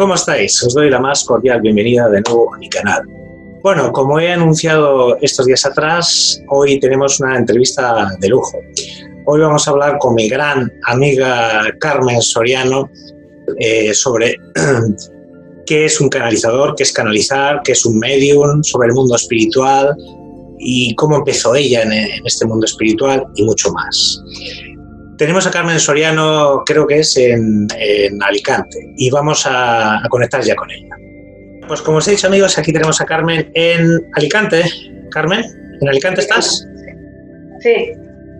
¿Cómo estáis? Os doy la más cordial bienvenida de nuevo a mi canal. Bueno, como he anunciado estos días atrás, hoy tenemos una entrevista de lujo. Hoy vamos a hablar con mi gran amiga Carmen Soriano eh, sobre qué es un canalizador, qué es canalizar, qué es un medium, sobre el mundo espiritual y cómo empezó ella en, en este mundo espiritual y mucho más. Tenemos a Carmen Soriano, creo que es en, Alicante, y vamos a, conectar ya con ella. Pues como os he dicho amigos, aquí tenemos a Carmen en Alicante. Carmen, ¿en Alicante estás? Sí.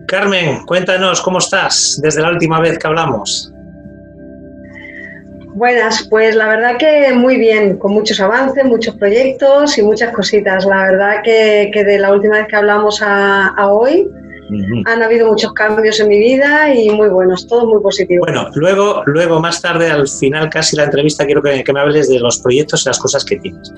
Carmen, cuéntanos cómo estás desde la última vez que hablamos. Buenas, pues la verdad que muy bien, con muchos avances, muchos proyectos y muchas cositas. La verdad que, de la última vez que hablamos a hoy, han habido muchos cambios en mi vida y muy buenos, todo muy positivo. Bueno, luego, luego más tarde, al final casi la entrevista, quiero que, me hables de los proyectos y las cosas que tienes.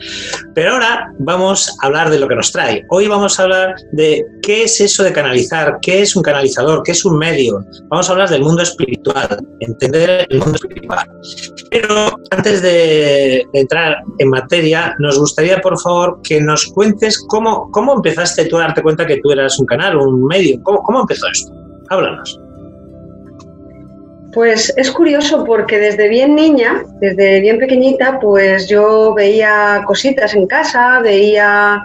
Pero ahora vamos a hablar de lo que nos trae. Hoy vamos a hablar de qué es eso de canalizar, qué es un canalizador, qué es un medio. Vamos a hablar del mundo espiritual, entender el mundo espiritual. Pero antes de, entrar en materia, nos gustaría, por favor, que nos cuentes cómo, cómo empezaste tú a darte cuenta que tú eras un canal, un medio, ¿Cómo, empezó esto? Háblanos. Pues es curioso porque desde bien niña, desde bien pequeñita, pues yo veía cositas en casa, veía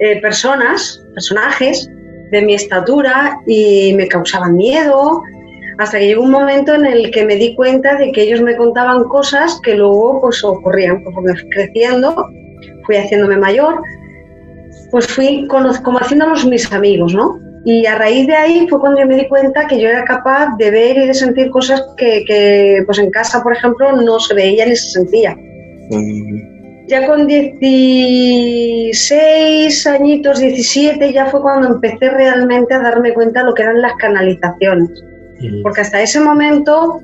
eh, personas, personajes de mi estatura y me causaban miedo, hasta que llegó un momento en el que me di cuenta de que ellos me contaban cosas que luego pues ocurrían. Conforme creciendo, fui haciéndome mayor, pues fui como haciéndolos mis amigos, ¿no? Y a raíz de ahí fue cuando yo me di cuenta que yo era capaz de ver y de sentir cosas que, pues en casa, por ejemplo, no se veía ni se sentía. Ya con 16 añitos, 17, ya fue cuando empecé realmente a darme cuenta de lo que eran las canalizaciones. Porque hasta ese momento,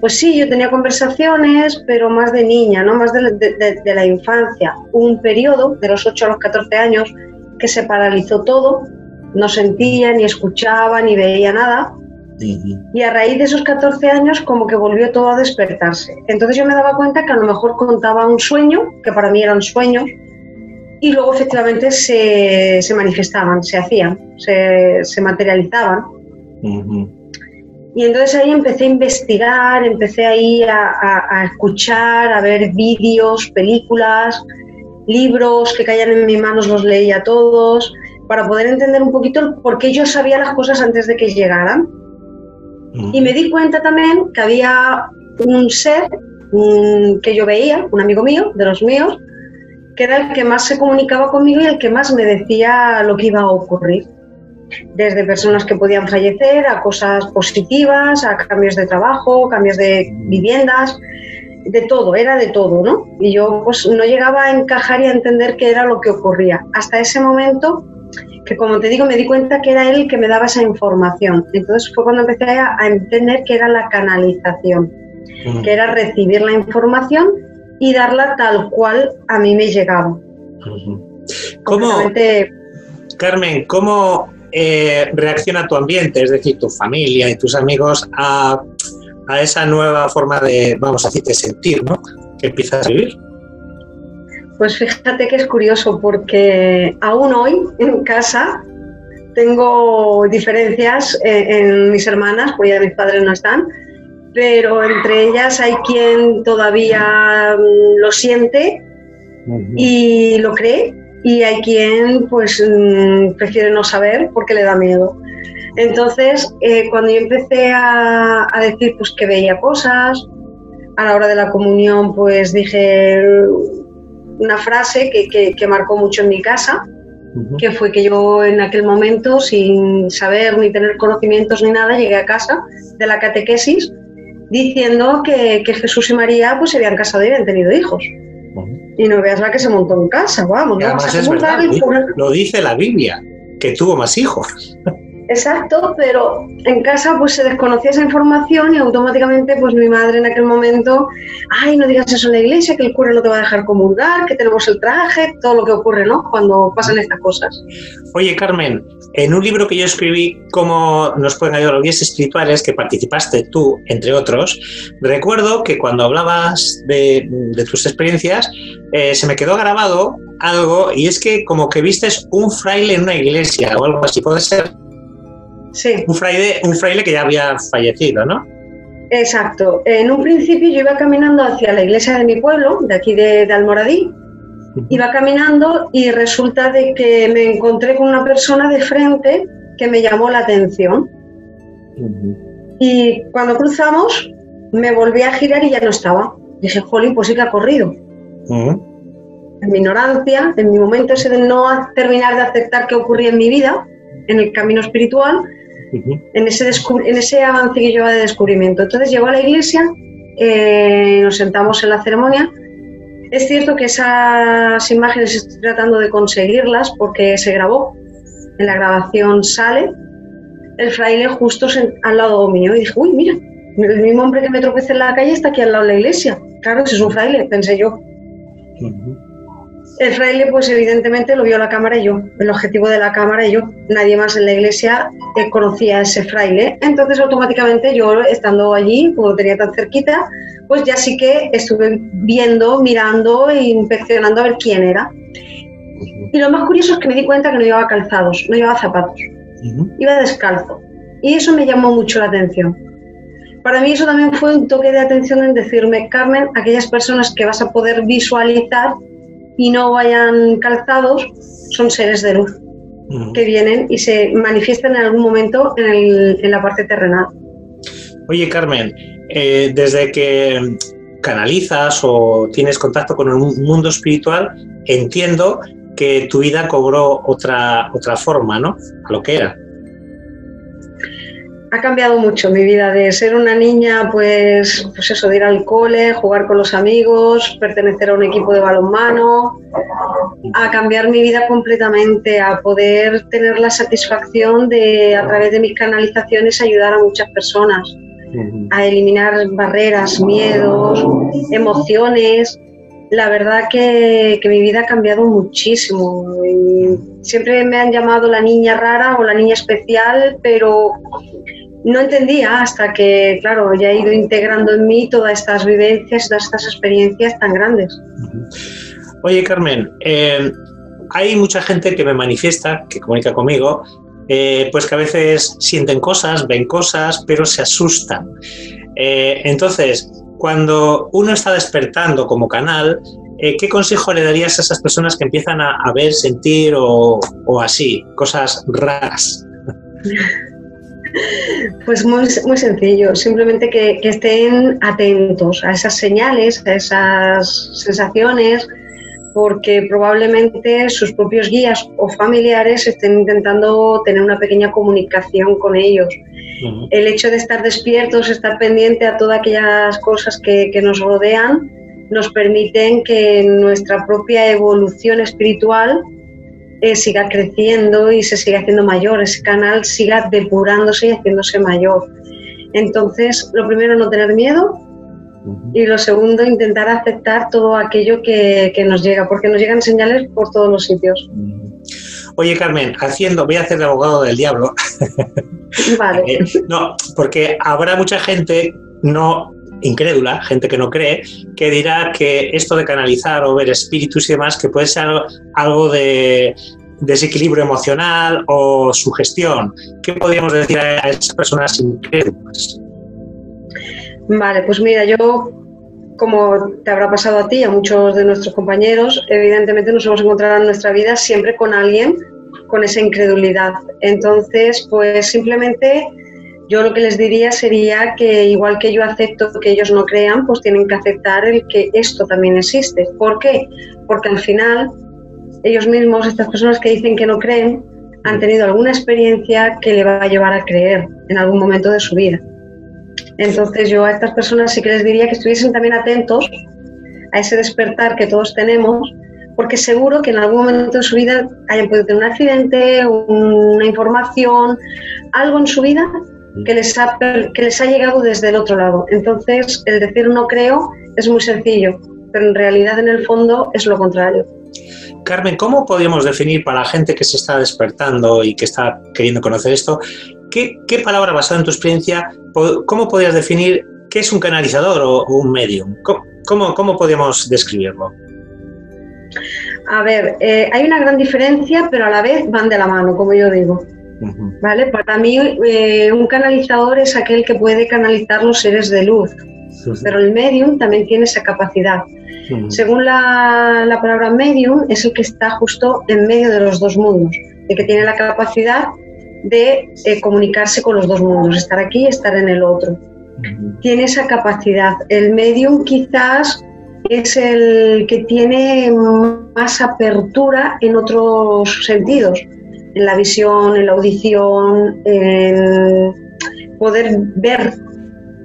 pues sí, yo tenía conversaciones, pero más de niña, ¿no? más de, de la infancia. Un periodo, de los 8 a los 14 años, que se paralizó todo no sentía, ni escuchaba, ni veía nada. Y a raíz de esos 14 años como que volvió todo a despertarse. Entonces yo me daba cuenta que a lo mejor contaba un sueño, que para mí eran sueños, y luego efectivamente se, manifestaban, se hacían, se, materializaban. Y entonces ahí empecé a investigar, empecé ahí a, a escuchar, a ver vídeos, películas, libros que caían en mis manos, los leía todos para poder entender un poquito por qué yo sabía las cosas antes de que llegaran. Y me di cuenta también que había un ser que yo veía, un amigo mío, de los míos, que era el que más se comunicaba conmigo y el que más me decía lo que iba a ocurrir. Desde personas que podían fallecer a cosas positivas, a cambios de trabajo, cambios de viviendas, de todo, era de todo, ¿no? Y yo pues no llegaba a encajar y a entender qué era lo que ocurría. Hasta ese momento que como te digo, me di cuenta que era él el que me daba esa información. Entonces fue cuando empecé a, entender que era la canalización, que era recibir la información y darla tal cual a mí me llegaba. ¿Cómo, Carmen, cómo eh, reacciona tu ambiente, es decir, tu familia y tus amigos a, a esa nueva forma de, vamos a decir, de sentir, ¿no? Que empiezas a vivir. Pues fíjate que es curioso porque aún hoy en casa tengo diferencias eh, en, mis hermanas, porque ya mis padres no están, pero entre ellas hay quien todavía mm, lo siente y lo cree y hay quien pues mm, prefiere no saber porque le da miedo. Entonces, eh, cuando yo empecé a, a, decir pues que veía cosas, a la hora de la comunión pues dije una frase que, que, marcó mucho en mi casa, que fue que yo en aquel momento, sin saber ni tener conocimientos ni nada, llegué a casa de la catequesis diciendo que, que Jesús y María pues se habían casado y habían tenido hijos. Y no veas la que se montó en casa, vamos. ¿no? es verdad, lo dice la Biblia, que tuvo más hijos. Exacto, pero en casa pues se desconocía esa información y automáticamente pues mi madre en aquel momento, ay, no digas eso en la iglesia, que el cura no te va a dejar comulgar, que tenemos el traje, todo lo que ocurre, ¿no? Cuando pasan estas cosas. Oye, Carmen, en un libro que yo escribí, ¿Cómo nos pueden ayudar los guías espirituales? que participaste tú, entre otros, recuerdo que cuando hablabas de, tus experiencias, eh, se me quedó grabado algo y es que como que vistes un fraile en una iglesia o algo así, puede ser Sí. Un fraile, un fraile que ya había fallecido, ¿no? Exacto. En un principio yo iba caminando hacia la iglesia de mi pueblo, de aquí de, Almoradí. Iba caminando y resulta de que me encontré con una persona de frente que me llamó la atención. Y cuando cruzamos, me volví a girar y ya no estaba. Dije, jolín, pues sí que ha corrido. En mi ignorancia, en mi momento ese de no terminar de aceptar qué ocurría en mi vida, en el camino espiritual, en, ese en ese avance que lleva de descubrimiento. Entonces llegó a la iglesia, eh, nos sentamos en la ceremonia. Es cierto que esas imágenes estoy tratando de conseguirlas porque se grabó. En la grabación sale el fraile justo al lado mío y dije, uy, mira, el mismo hombre que me tropecé en la calle está aquí al lado de la iglesia. Claro, ese es un fraile, pensé yo. El fraile, pues evidentemente lo vio la cámara y yo, el objetivo de la cámara y yo. Nadie más en la iglesia conocía a ese fraile. Entonces, automáticamente yo, estando allí, como tenía tan cerquita, pues ya sí que estuve viendo, mirando e inspeccionando a ver quién era. Y lo más curioso es que me di cuenta que no llevaba calzados, no llevaba zapatos, iba descalzo. Y eso me llamó mucho la atención. Para mí eso también fue un toque de atención en decirme, Carmen, aquellas personas que vas a poder visualizar y no vayan calzados son seres de luz que vienen y se manifiestan en algún momento en, la parte terrenal. Oye, Carmen, eh, desde que canalizas o tienes contacto con el mundo espiritual, entiendo que tu vida cobró otra, otra forma, ¿no? A lo que era ha cambiado mucho mi vida de ser una niña, pues, pues eso, de ir al cole, jugar con los amigos, pertenecer a un equipo de balonmano, a cambiar mi vida completamente, a poder tener la satisfacción de, a través de mis canalizaciones, ayudar a muchas personas, a eliminar barreras, miedos, emociones. La verdad que, que mi vida ha cambiado muchísimo. siempre me han llamado la niña rara o la niña especial, pero no entendía hasta que, claro, ya he ido integrando en mí todas estas vivencias, todas estas experiencias tan grandes. Oye, Carmen, eh, hay mucha gente que me manifiesta, que comunica conmigo, eh, pues que a veces sienten cosas, ven cosas, pero se asustan. Eh, entonces, cuando uno está despertando como canal, ¿qué consejo le darías a esas personas que empiezan a, ver, sentir o, o así, cosas raras? Pues muy, muy sencillo, simplemente que, estén atentos a esas señales, a esas sensaciones, porque probablemente sus propios guías o familiares estén intentando tener una pequeña comunicación con ellos. El hecho de estar despiertos, estar pendiente a todas aquellas cosas que, que nos rodean, nos permiten que nuestra propia evolución espiritual eh, siga creciendo y se siga haciendo mayor, ese canal siga depurándose y haciéndose mayor. Entonces, lo primero, no tener miedo y lo segundo, intentar aceptar todo aquello que, nos llega, porque nos llegan señales por todos los sitios. Oye, Carmen, haciendo, voy a hacer de abogado del diablo. Vale. Eh, no, porque habrá mucha gente no incrédula, gente que no cree, que dirá que esto de canalizar o ver espíritus y demás, que puede ser algo de desequilibrio emocional o sugestión. ¿Qué podríamos decir a esas personas incrédulas? Vale, pues mira, yo, como te habrá pasado a ti y a muchos de nuestros compañeros, evidentemente nos hemos encontrado en nuestra vida siempre con alguien con esa incredulidad. Entonces, pues simplemente yo lo que les diría sería que igual que yo acepto que ellos no crean, pues tienen que aceptar el que esto también existe. ¿Por qué? Porque al final ellos mismos, estas personas que dicen que no creen, han tenido alguna experiencia que le va a llevar a creer en algún momento de su vida. Entonces yo a estas personas sí que les diría que estuviesen también atentos a ese despertar que todos tenemos, porque seguro que en algún momento de su vida hayan podido tener un accidente, una información, algo en su vida que les, ha, que les ha llegado desde el otro lado. Entonces, el decir no creo es muy sencillo, pero en realidad en el fondo es lo contrario. Carmen, ¿cómo podríamos definir para la gente que se está despertando y que está queriendo conocer esto, qué, palabra basada en tu experiencia, cómo podrías definir qué es un canalizador o, un medium? ¿Cómo, cómo, podríamos describirlo? A ver, eh, hay una gran diferencia, pero a la vez van de la mano, como yo digo. ¿Vale? Para mí, eh, un canalizador es aquel que puede canalizar los seres de luz, pero el medium también tiene esa capacidad. Según la, palabra medium, es el que está justo en medio de los dos mundos, el que tiene la capacidad de eh, comunicarse con los dos mundos, estar aquí y estar en el otro. Tiene esa capacidad. El medium quizás es el que tiene más apertura en otros sentidos, en la visión, en la audición, en poder ver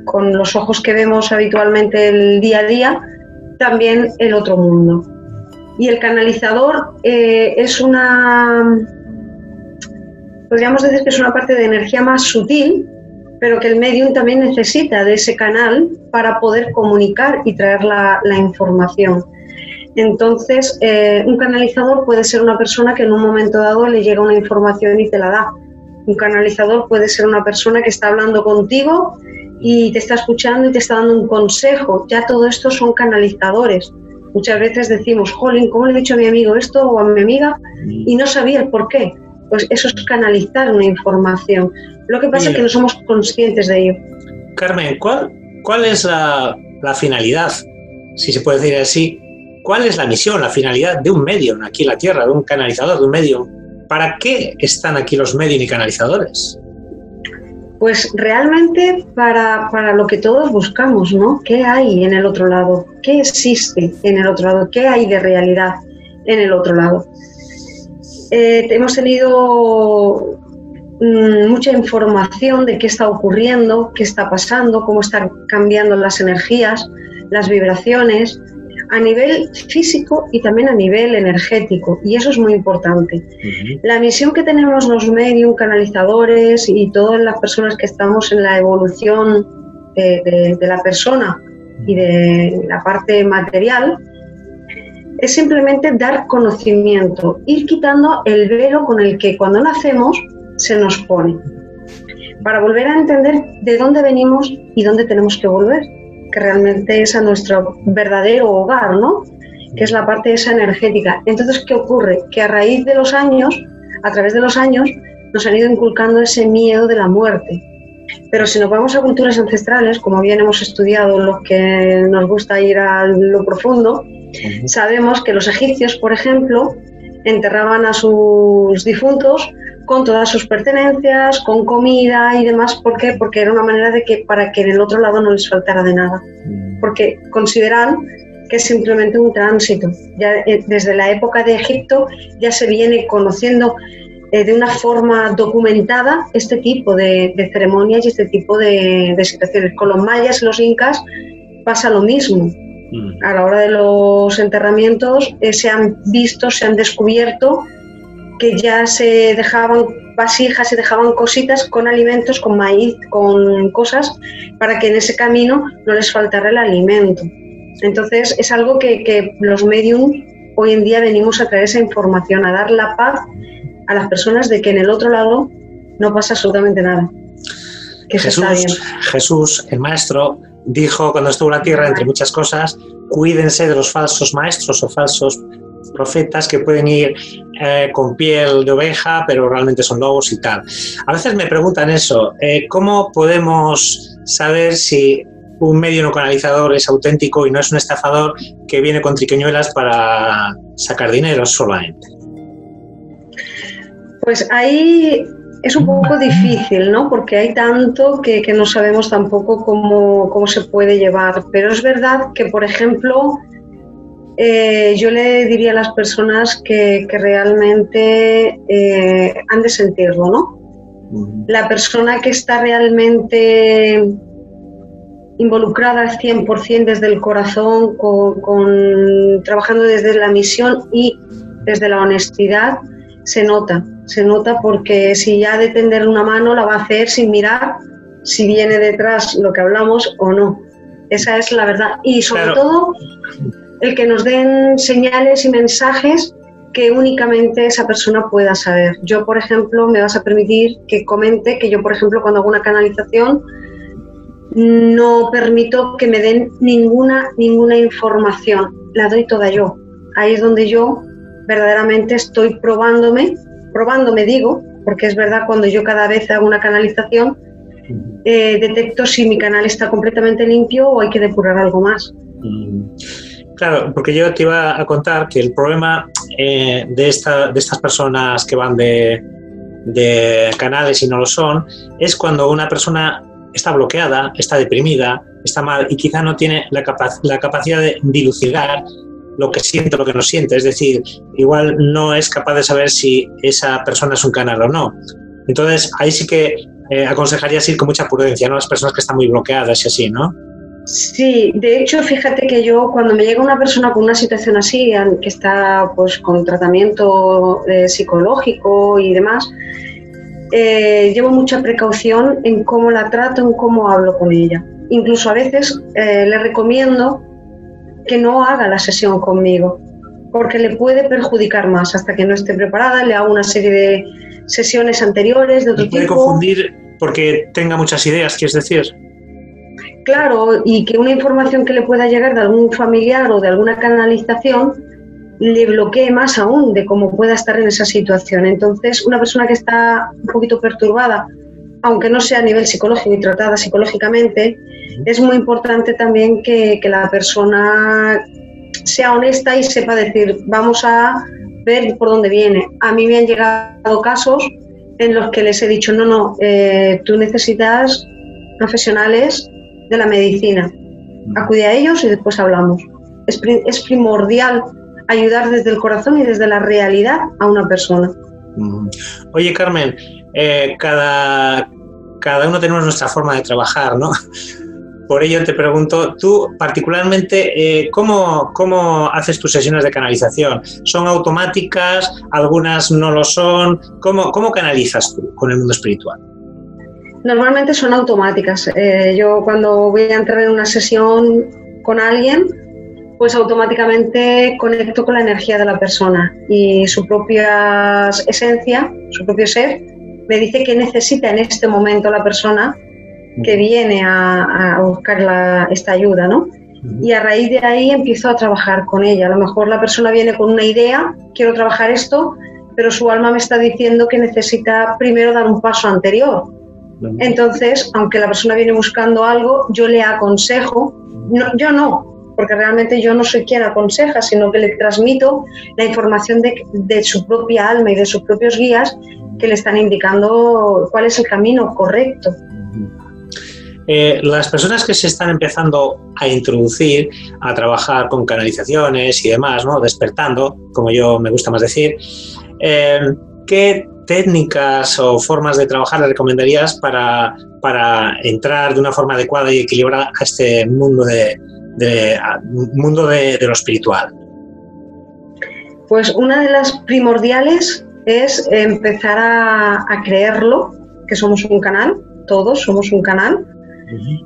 con los ojos que vemos habitualmente el día a día, también el otro mundo. Y el canalizador eh, es una, podríamos decir que es una parte de energía más sutil, pero que el medium también necesita de ese canal para poder comunicar y traer la, información. Entonces, eh, un canalizador puede ser una persona que en un momento dado le llega una información y te la da. Un canalizador puede ser una persona que está hablando contigo y te está escuchando y te está dando un consejo. Ya todo esto son canalizadores. Muchas veces decimos, jolín, ¿cómo le he dicho a mi amigo esto o a mi amiga? Y no sabía el por qué. Pues eso es canalizar una información. Lo que pasa es que no somos conscientes de ello. Carmen, ¿cuál, cuál es la, la, finalidad, si se puede decir así? ¿Cuál es la misión, la finalidad de un medium aquí en la Tierra, de un canalizador, de un medium? ¿Para qué están aquí los medios y canalizadores? Pues realmente para, para, lo que todos buscamos, ¿no? ¿Qué hay en el otro lado? ¿Qué existe en el otro lado? ¿Qué hay de realidad en el otro lado? Eh, hemos tenido mm, mucha información de qué está ocurriendo, qué está pasando, cómo están cambiando las energías, las vibraciones, a nivel físico y también a nivel energético, y eso es muy importante. La misión que tenemos los medios, canalizadores y todas las personas que estamos en la evolución de, la persona y de la parte material es simplemente dar conocimiento, ir quitando el velo con el que cuando nacemos se nos pone, para volver a entender de dónde venimos y dónde tenemos que volver que realmente es a nuestro verdadero hogar, ¿no? Que es la parte esa energética. Entonces, ¿qué ocurre? Que a raíz de los años, a través de los años, nos han ido inculcando ese miedo de la muerte. Pero si nos vamos a culturas ancestrales, como bien hemos estudiado los que nos gusta ir a lo profundo, sabemos que los egipcios, por ejemplo, enterraban a sus difuntos con todas sus pertenencias, con comida y demás. ¿Por qué? Porque era una manera de que para que en el otro lado no les faltara de nada. Mm. Porque consideran que es simplemente un tránsito. Ya eh, desde la época de Egipto ya se viene conociendo eh, de una forma documentada este tipo de, ceremonias y este tipo de, situaciones. Con los mayas y los incas pasa lo mismo. Mm. A la hora de los enterramientos eh, se han visto, se han descubierto que ya se dejaban vasijas, se dejaban cositas con alimentos, con maíz, con cosas, para que en ese camino no les faltara el alimento. Entonces es algo que, los mediums hoy en día venimos a traer esa información, a dar la paz a las personas de que en el otro lado no pasa absolutamente nada. Jesús, Jesús, el maestro, dijo cuando estuvo en la tierra, entre muchas cosas, cuídense de los falsos maestros o falsos profetas que pueden ir eh, con piel de oveja, pero realmente son lobos y tal. A veces me preguntan eso, eh, ¿cómo podemos saber si un medio no canalizador es auténtico y no es un estafador que viene con triqueñuelas para sacar dinero solamente? Pues ahí es un poco difícil, ¿no? Porque hay tanto que, no sabemos tampoco cómo, cómo, se puede llevar. Pero es verdad que, por ejemplo, eh, yo le diría a las personas que, realmente eh, han de sentirlo, ¿no? La persona que está realmente involucrada al 100% desde el corazón, con, trabajando desde la misión y desde la honestidad, se nota. Se nota porque si ya de tender una mano la va a hacer sin mirar si viene detrás lo que hablamos o no. Esa es la verdad. Y sobre todo, el que nos den señales y mensajes que únicamente esa persona pueda saber. Yo, por ejemplo, me vas a permitir que comente que yo, por ejemplo, cuando hago una canalización, no permito que me den ninguna, ninguna información, la doy toda yo. Ahí es donde yo verdaderamente estoy probándome, probándome digo, porque es verdad cuando yo cada vez hago una canalización, eh, detecto si mi canal está completamente limpio o hay que depurar algo más. Claro, porque yo te iba a contar que el problema eh, de, esta, de estas personas que van de, canales y no lo son es cuando una persona está bloqueada, está deprimida, está mal y quizá no tiene la, la capacidad de dilucidar lo que siente, lo que no siente. Es decir, igual no es capaz de saber si esa persona es un canal o no. Entonces, ahí sí que eh, aconsejarías ir con mucha prudencia, ¿no? Las personas que están muy bloqueadas y así, ¿no? Sí, de hecho, fíjate que yo cuando me llega una persona con una situación así, que está pues con tratamiento eh, psicológico y demás, eh, llevo mucha precaución en cómo la trato, en cómo hablo con ella. Incluso a veces eh, le recomiendo que no haga la sesión conmigo, porque le puede perjudicar más hasta que no esté preparada. Le hago una serie de sesiones anteriores de otro y puede confundir porque tenga muchas ideas, quieres decir. Claro, y que una información que le pueda llegar de algún familiar o de alguna canalización le bloquee más aún de cómo pueda estar en esa situación. Entonces, una persona que está un poquito perturbada, aunque no sea a nivel psicológico y tratada psicológicamente, es muy importante también que, la persona sea honesta y sepa decir, vamos a ver por dónde viene. A mí me han llegado casos en los que les he dicho, no, no, eh, tú necesitas profesionales de la medicina. Acude a ellos y después hablamos. Es, primordial ayudar desde el corazón y desde la realidad a una persona. Oye, Carmen, eh, cada, cada uno tenemos nuestra forma de trabajar, ¿no? Por ello te pregunto, tú particularmente, eh, ¿cómo, ¿cómo, haces tus sesiones de canalización? ¿Son automáticas? ¿Algunas no lo son? ¿Cómo, cómo canalizas tú con el mundo espiritual? Normalmente son automáticas. Eh, yo cuando voy a entrar en una sesión con alguien, pues automáticamente conecto con la energía de la persona y su propia esencia, su propio ser, me dice que necesita en este momento la persona que viene a, buscar esta ayuda, ¿no? Y a raíz de ahí empiezo a trabajar con ella. A lo mejor la persona viene con una idea, quiero trabajar esto, pero su alma me está diciendo que necesita primero dar un paso anterior. Entonces, aunque la persona viene buscando algo, yo le aconsejo, yo no, porque realmente yo no soy quien aconseja, sino que le transmito la información de, su propia alma y de sus propios guías que le están indicando cuál es el camino correcto. Eh, las personas que se están empezando a introducir, a trabajar con canalizaciones y demás, ¿no? despertando, como yo me gusta más decir, eh, ¿qué técnicas o formas de trabajar le recomendarías para, para entrar de una forma adecuada y equilibrada a este mundo de, de, mundo de, lo espiritual? Pues una de las primordiales es empezar a, creerlo, que somos un canal, todos somos un canal,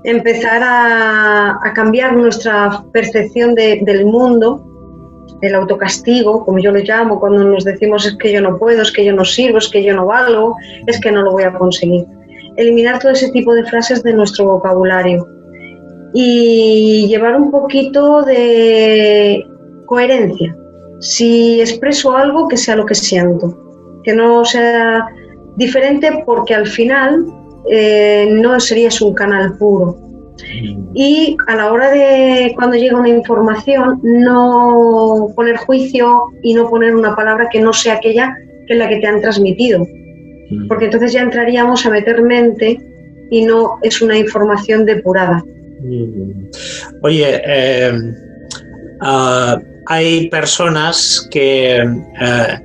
empezar a, cambiar nuestra percepción del mundo, el autocastigo, como yo lo llamo, cuando nos decimos es que yo no puedo, es que yo no sirvo, es que yo no valgo, es que no lo voy a conseguir. Eliminar todo ese tipo de frases de nuestro vocabulario y llevar un poquito de coherencia. Si expreso algo, que sea lo que siento, que no sea diferente porque al final eh, no serías un canal puro. Y a la hora de cuando llega una información, no poner juicio y no poner una palabra que no sea aquella que es la que te han transmitido. Mm. Porque entonces ya entraríamos a meter mente y no es una información depurada. Mm. Oye, eh, ah, hay personas que eh,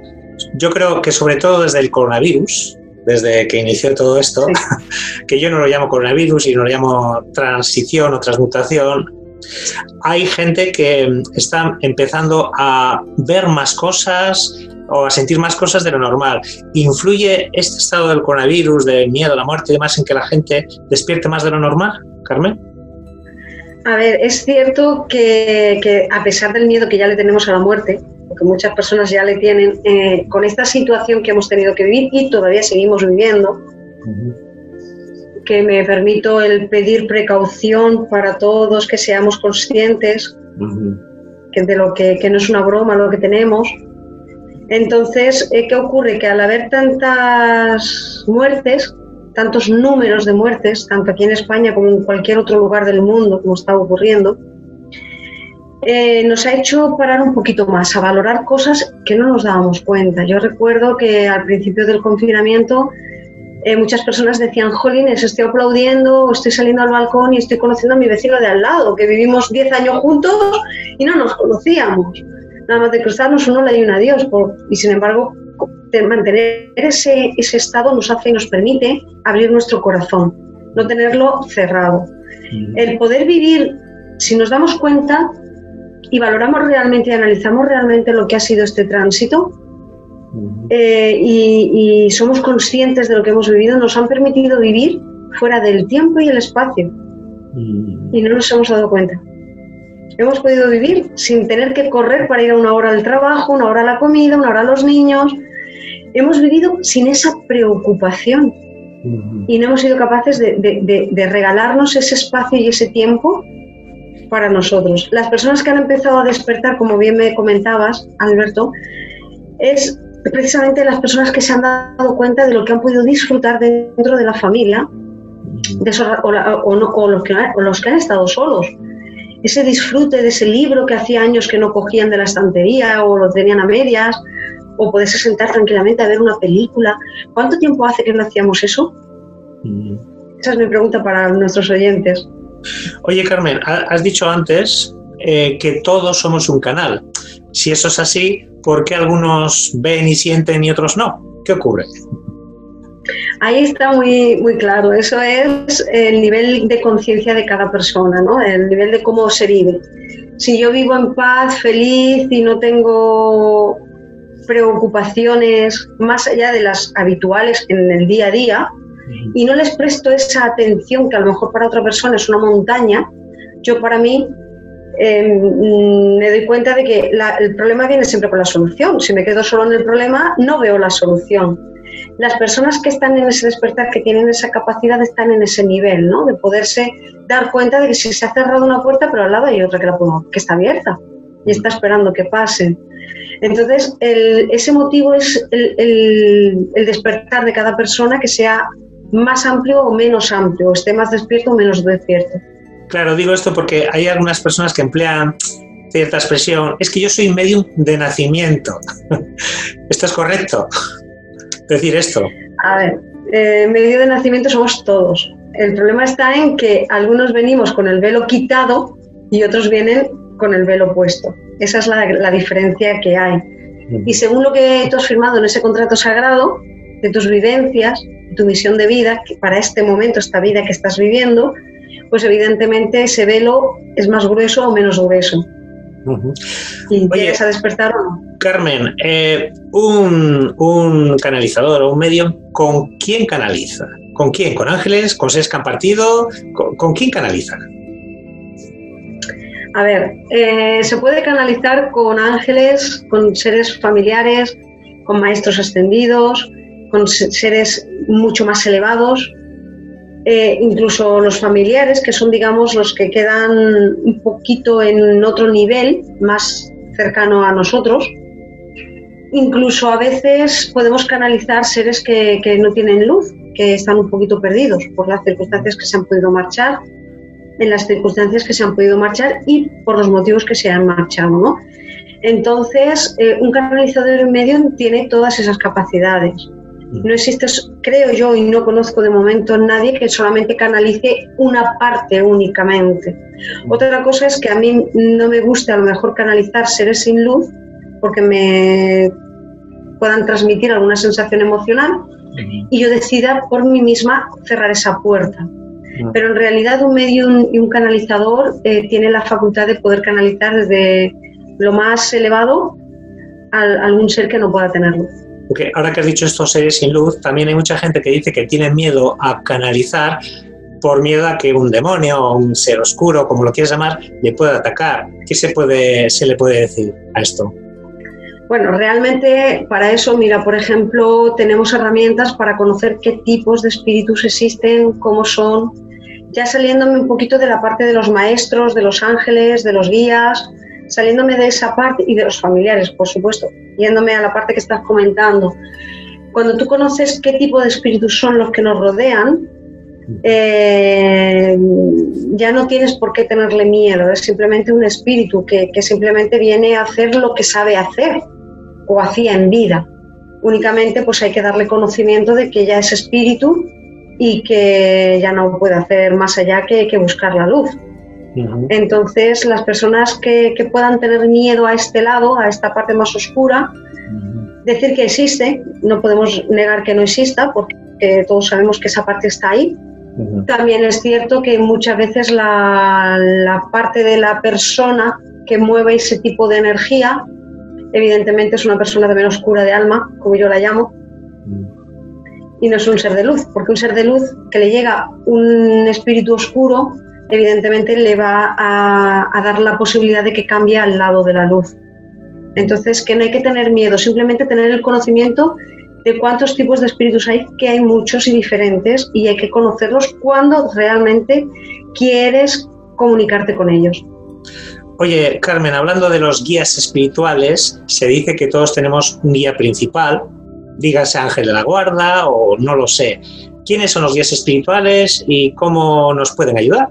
yo creo que sobre todo desde el coronavirus, desde que inició todo esto, que yo no lo llamo coronavirus y no lo llamo transición o transmutación. Hay gente que está empezando a ver más cosas o a sentir más cosas de lo normal. ¿Influye este estado del coronavirus, del miedo a la muerte y demás en que la gente despierte más de lo normal, Carmen? A ver, es cierto que, a pesar del miedo que ya le tenemos a la muerte, porque muchas personas ya le tienen, eh, con esta situación que hemos tenido que vivir y todavía seguimos viviendo, que me permito el pedir precaución para todos, que seamos conscientes que de lo que, que, no es una broma lo que tenemos. Entonces, eh, ¿qué ocurre? Que al haber tantas muertes, tantos números de muertes, tanto aquí en España como en cualquier otro lugar del mundo, como está ocurriendo, eh, nos ha hecho parar un poquito más, a valorar cosas que no nos dábamos cuenta. Yo recuerdo que al principio del confinamiento eh, muchas personas decían, jolines, estoy aplaudiendo, estoy saliendo al balcón y estoy conociendo a mi vecino de al lado, que vivimos 10 años juntos y no nos conocíamos. Nada más de cruzarnos un hola y un adiós. y sin embargo, mantener ese, ese estado nos hace y nos permite abrir nuestro corazón, no tenerlo cerrado. El poder vivir, si nos damos cuenta y valoramos realmente y analizamos realmente lo que ha sido este tránsito, eh, y, somos conscientes de lo que hemos vivido, nos han permitido vivir fuera del tiempo y el espacio. Y no nos hemos dado cuenta. Hemos podido vivir sin tener que correr para ir a una hora al trabajo, una hora a la comida, una hora a los niños, hemos vivido sin esa preocupación. Y no hemos sido capaces de, regalarnos ese espacio y ese tiempo para nosotros. Las personas que han empezado a despertar, como bien me comentabas, Alberto, es precisamente las personas que se han dado cuenta de lo que han podido disfrutar dentro de la familia de o, los que, o los que han estado solos. Ese disfrute de ese libro que hacía años que no cogían de la estantería o lo tenían a medias, o poderse sentar tranquilamente a ver una película. ¿Cuánto tiempo hace que no hacíamos eso? Mm. Esa es mi pregunta para nuestros oyentes. Oye, Carmen, has dicho antes eh, que todos somos un canal. Si eso es así, ¿por qué algunos ven y sienten y otros no? ¿Qué ocurre? Ahí está muy, muy claro. Eso es el nivel de conciencia de cada persona, ¿no? el nivel de cómo se vive. Si yo vivo en paz, feliz y no tengo preocupaciones más allá de las habituales en el día a día y no les presto esa atención que a lo mejor para otra persona es una montaña, yo para mí em, me doy cuenta de que el problema viene siempre con la solución. Si me quedo solo en el problema, no veo la solución. Las personas que están en ese despertar, que tienen esa capacidad, están en ese nivel, ¿no? De poderse dar cuenta de que si se ha cerrado una puerta, pero al lado hay otra que, está abierta y está esperando que pase. Entonces, ese motivo es el, despertar de cada persona que sea más amplio o menos amplio, o esté más despierto o menos despierto. Claro, digo esto porque hay algunas personas que emplean cierta expresión, es que yo soy medium de nacimiento. ¿Esto es correcto? Decir esto. A ver, eh, medio de nacimiento somos todos. El problema está en que algunos venimos con el velo quitado y otros vienen con el velo puesto. Esa es la, diferencia que hay. Y según lo que tú has firmado en ese contrato sagrado, de tus vivencias, tu misión de vida, que para este momento, esta vida que estás viviendo, pues evidentemente ese velo es más grueso o menos grueso. Y llegas a despertar o no. Carmen, eh, un, un, canalizador o un medio, ¿con quién canaliza? ¿Con quién? ¿Con ángeles? ¿Con seres que han partido? con quién canaliza? A ver, eh, se puede canalizar con ángeles, con seres familiares, con maestros ascendidos, con seres mucho más elevados, eh, incluso los familiares, que son, digamos, los que quedan un poquito en otro nivel, más cercano a nosotros. Incluso a veces podemos canalizar seres que, que no tienen luz, que están un poquito perdidos por las circunstancias que se han podido marchar en las circunstancias que se han podido marchar y por los motivos que se han marchado. ¿no? Entonces, eh, un canalizador medio tiene todas esas capacidades. No existe, creo yo, y no conozco de momento nadie que solamente canalice una parte únicamente. Otra cosa es que a mí no me gusta a lo mejor canalizar seres sin luz porque me puedan transmitir alguna sensación emocional y yo decida por mí misma cerrar esa puerta. Pero en realidad un medio y un canalizador eh, tiene la facultad de poder canalizar desde lo más elevado a algún ser que no pueda tenerlo. Porque ahora que has dicho estos seres sin luz, también hay mucha gente que dice que tiene miedo a canalizar por miedo a que un demonio o un ser oscuro, como lo quieras llamar, le pueda atacar. ¿Qué se, puede, se le puede decir a esto? Bueno, realmente para eso, mira, por ejemplo, tenemos herramientas para conocer qué tipos de espíritus existen, cómo son, ya saliéndome un poquito de la parte de los maestros, de los ángeles, de los guías, saliéndome de esa parte y de los familiares, por supuesto, yéndome a la parte que estás comentando. Cuando tú conoces qué tipo de espíritus son los que nos rodean, eh, ya no tienes por qué tenerle miedo, es simplemente un espíritu que, que simplemente viene a hacer lo que sabe hacer o hacía en vida. Únicamente pues hay que darle conocimiento de que ya es espíritu y que ya no puede hacer más allá que, que buscar la luz. Entonces, las personas que, que, puedan tener miedo a este lado, a esta parte más oscura, decir que existe, no podemos negar que no exista, porque todos sabemos que esa parte está ahí. También es cierto que muchas veces la, la, parte de la persona que mueve ese tipo de energía, evidentemente es una persona también oscura de alma, como yo la llamo, y no es un ser de luz, porque un ser de luz que le llega un espíritu oscuro, evidentemente le va a, dar la posibilidad de que cambie al lado de la luz. Entonces, que no hay que tener miedo, simplemente tener el conocimiento de cuántos tipos de espíritus hay, que hay muchos y diferentes, y hay que conocerlos cuando realmente quieres comunicarte con ellos. Oye, Carmen, hablando de los guías espirituales, se dice que todos tenemos un guía principal, dígase ángel de la guarda o no lo sé. ¿Quiénes son los guías espirituales y cómo nos pueden ayudar?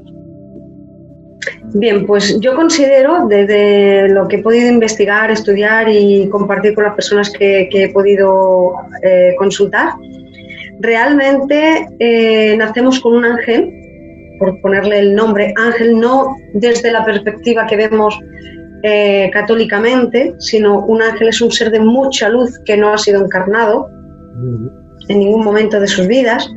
Bien, pues yo considero, desde lo que he podido investigar, estudiar y compartir con las personas que, he podido eh, consultar, realmente eh, nacemos con un ángel, por ponerle el nombre ángel, no desde la perspectiva que vemos eh, católicamente, sino un ángel es un ser de mucha luz que no ha sido encarnado en ningún momento de sus vidas.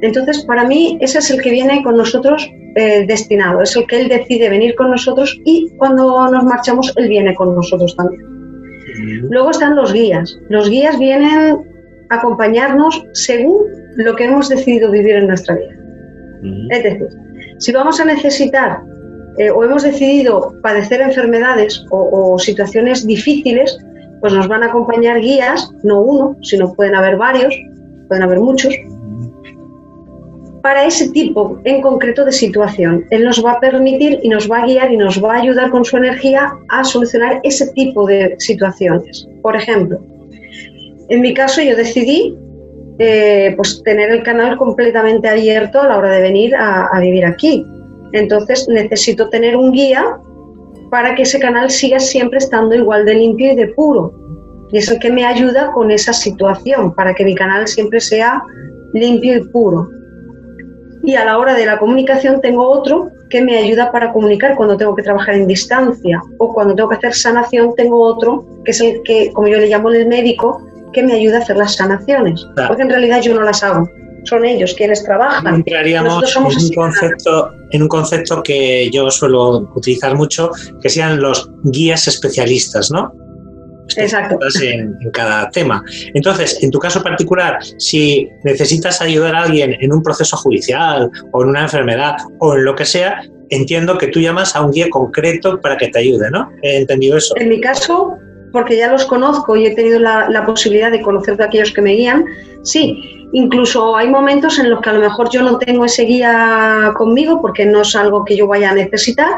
Entonces, para mí, ese es el que viene con nosotros eh, destinado, es el que él decide venir con nosotros y cuando nos marchamos, él viene con nosotros también. Luego están los guías. Los guías vienen a acompañarnos según lo que hemos decidido vivir en nuestra vida. Es decir, si vamos a necesitar eh, o hemos decidido padecer enfermedades o, situaciones difíciles, pues nos van a acompañar guías, no uno, sino pueden haber varios, pueden haber muchos, para ese tipo en concreto de situación. Él nos va a permitir y nos va a guiar y nos va a ayudar con su energía a solucionar ese tipo de situaciones. Por ejemplo, en mi caso yo decidí eh, pues tener el canal completamente abierto a la hora de venir a vivir aquí. Entonces necesito tener un guía para que ese canal siga siempre estando igual de limpio y de puro. Y es el que me ayuda con esa situación, para que mi canal siempre sea limpio y puro. Y a la hora de la comunicación tengo otro que me ayuda para comunicar cuando tengo que trabajar en distancia o cuando tengo que hacer sanación, tengo otro que es el que, como yo le llamo el médico, que me ayuda a hacer las sanaciones. Porque en realidad yo no las hago son ellos quienes trabajan. Entraríamos en un, concepto, en un concepto que yo suelo utilizar mucho, que sean los guías especialistas, ¿no? Exacto. En, en, cada tema. Entonces, en tu caso particular, si necesitas ayudar a alguien en un proceso judicial o en una enfermedad o en lo que sea, entiendo que tú llamas a un guía concreto para que te ayude, ¿no? He entendido eso. En mi caso, porque ya los conozco y he tenido la, la posibilidad de conocer a aquellos que me guían, sí, Incluso hay momentos en los que a lo mejor yo no tengo ese guía conmigo porque no es algo que yo vaya a necesitar,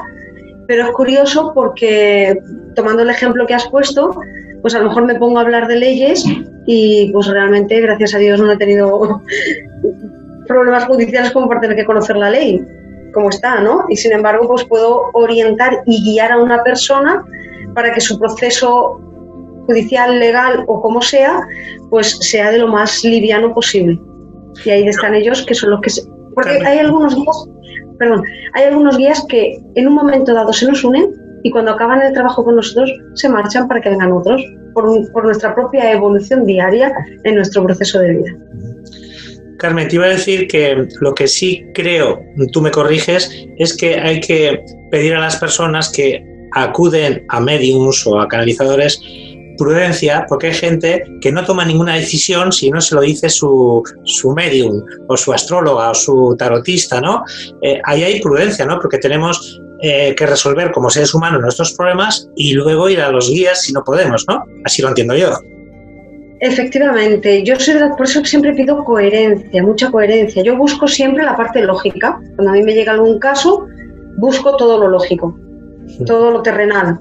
pero es curioso porque tomando el ejemplo que has puesto, pues a lo mejor me pongo a hablar de leyes y pues realmente, gracias a Dios, no he tenido problemas judiciales como para tener que conocer la ley, como está, ¿no? Y sin embargo, pues puedo orientar y guiar a una persona para que su proceso judicial, legal o como sea, pues sea de lo más liviano posible. Y ahí están ellos, que son los que... Se... Porque hay algunos guías, perdón, hay algunos guías que en un momento dado se nos unen y cuando acaban el trabajo con nosotros se marchan para que vengan otros. por, nuestra propia evolución diaria en nuestro proceso de vida. Carmen, te iba a decir que lo que sí creo, tú me corriges, es que hay que pedir a las personas que acuden a mediums o a canalizadores prudencia, porque hay gente que no toma ninguna decisión si no se lo dice su, su medium o su astróloga o su tarotista, ¿no? Eh, ahí hay prudencia, ¿no? Porque tenemos eh, que resolver como seres humanos nuestros problemas y luego ir a los guías si no podemos, ¿no? Así lo entiendo yo. Efectivamente, yo soy, por eso siempre pido coherencia, mucha coherencia. Yo busco siempre la parte lógica. Cuando a mí me llega algún caso, busco todo lo lógico, todo lo terrenal.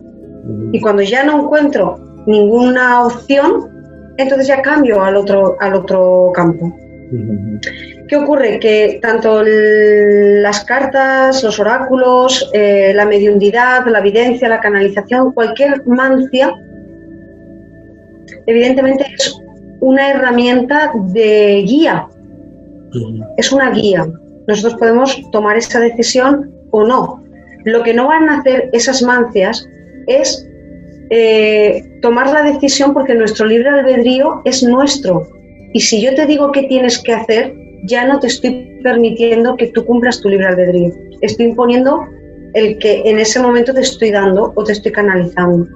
Y cuando ya no encuentro ninguna opción, entonces ya cambio al otro, al otro campo. ¿Qué ocurre? Que tanto las cartas, los oráculos, eh, la mediundidad, la evidencia, la canalización, cualquier mancia, evidentemente es una herramienta de guía. Es una guía. Nosotros podemos tomar esa decisión o no. Lo que no van a hacer esas mancias es eh, tomar la decisión porque nuestro libre albedrío es nuestro. Y si yo te digo qué tienes que hacer, ya no te estoy permitiendo que tú cumplas tu libre albedrío. Estoy imponiendo el que en ese momento te estoy dando o te estoy canalizando.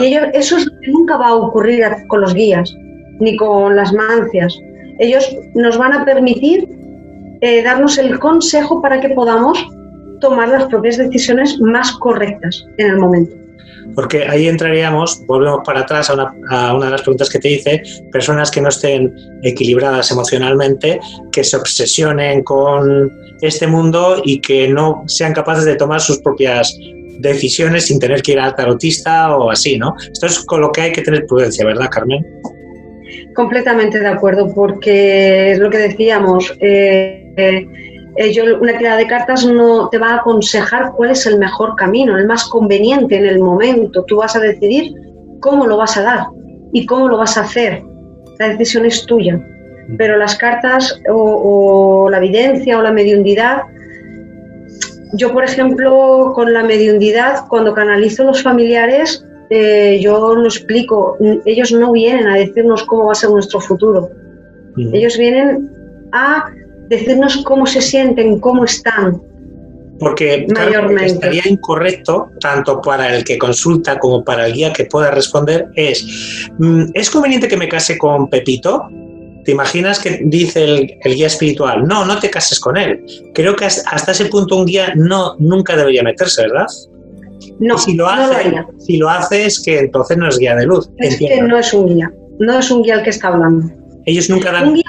Y eso es lo que nunca va a ocurrir con los guías, ni con las mancias. Ellos nos van a permitir eh, darnos el consejo para que podamos tomar las propias decisiones más correctas en el momento. Porque ahí entraríamos, volvemos para atrás a una, de las preguntas que te hice, personas que no estén equilibradas emocionalmente, que se obsesionen con este mundo y que no sean capaces de tomar sus propias decisiones sin tener que ir al tarotista o así, ¿no? Esto es con lo que hay que tener prudencia, ¿verdad, Carmen? Completamente de acuerdo, porque es lo que decíamos. Eh, eh, yo, una tirada de cartas no te va a aconsejar cuál es el mejor camino, el más conveniente en el momento. Tú vas a decidir cómo lo vas a dar y cómo lo vas a hacer. La decisión es tuya. Pero las cartas o, o la evidencia o la mediundidad, yo por ejemplo con la mediundidad, cuando canalizo a los familiares, eh, yo lo explico, ellos no vienen a decirnos cómo va a ser nuestro futuro. Ellos vienen a decirnos cómo se sienten, cómo están. Porque estaría incorrecto, tanto para el que consulta como para el guía que pueda responder, es, mm, ¿es conveniente que me case con Pepito? ¿Te imaginas que dice el, guía espiritual, no, no te cases con él? Creo que hasta, ese punto un guía no, nunca debería meterse, ¿verdad? No, si lo hace, no Si lo hace es que entonces no es guía de luz. Es que no es un guía, no es un guía el que está hablando. Ellos nunca dan... Un guía